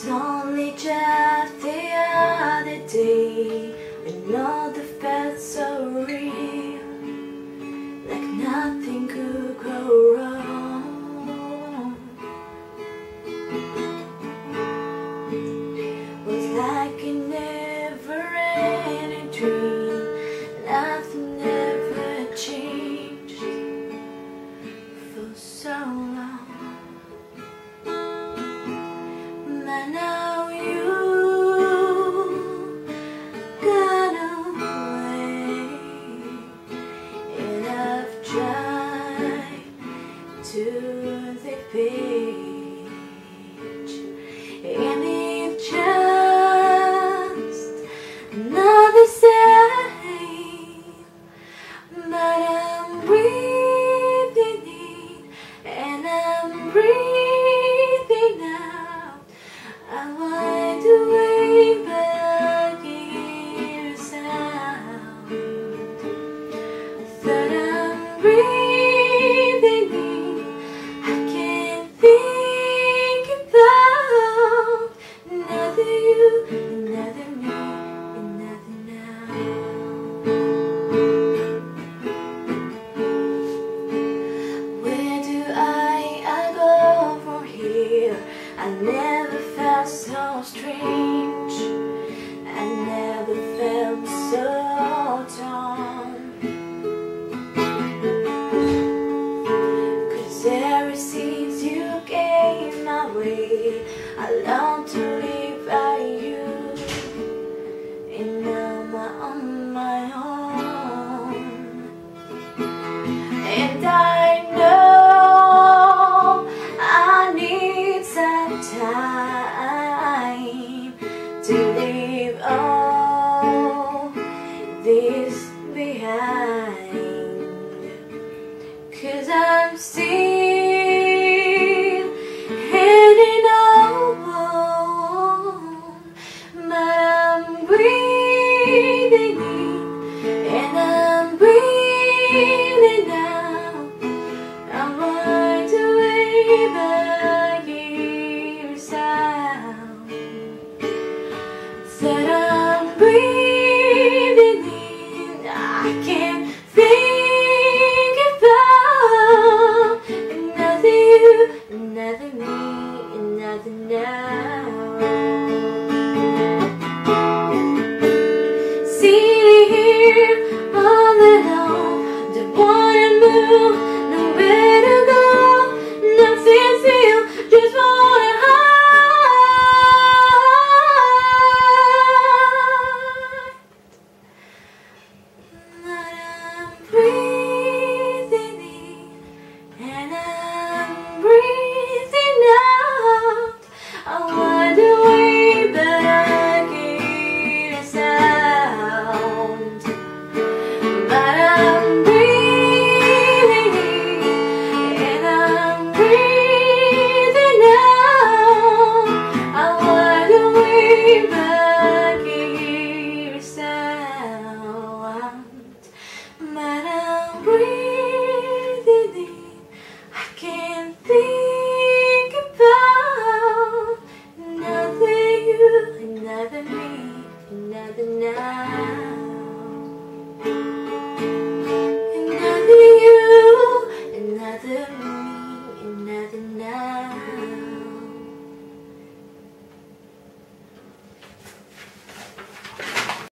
It's only just the other day I know the felt so real Like nothing could go wrong. Was like a never-ending dream Nothing ever changed. For so long Stream. night. the night.